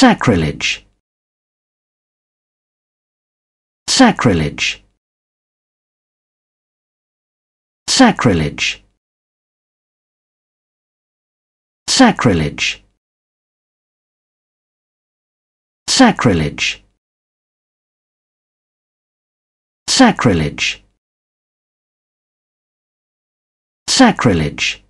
sacrilege. Sacrilege. Sacrilege. Sacrilege. Sacrilege. Sacrilege. Sacrilege.